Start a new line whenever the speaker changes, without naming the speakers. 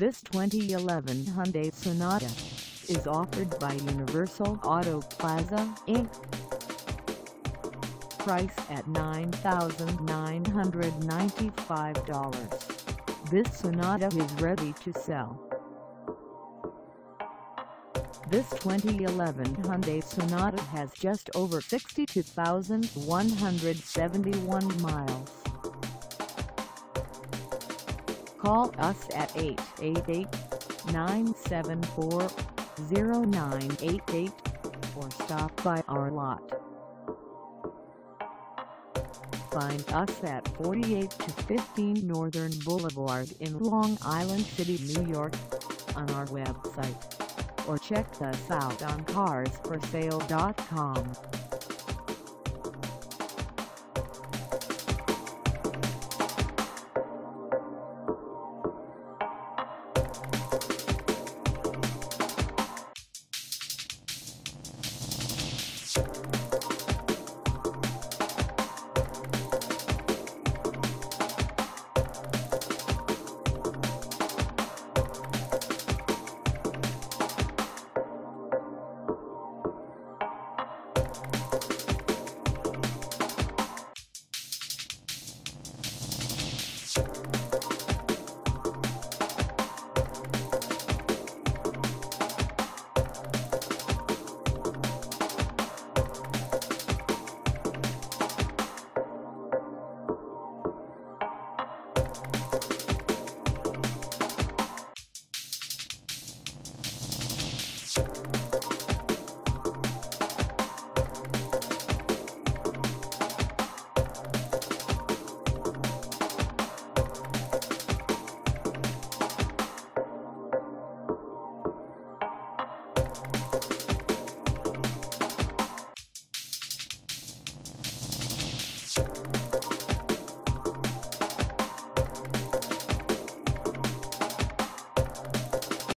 This 2011 Hyundai Sonata is offered by Universal Auto Plaza, Inc. Price at $9,995. This Sonata is ready to sell. This 2011 Hyundai Sonata has just over 62,171 miles. Call us at 888-974-0988 or stop by our lot. Find us at 48 to 15 Northern Boulevard in Long Island City, New York on our website or check us out on carsforsale.com.
Thank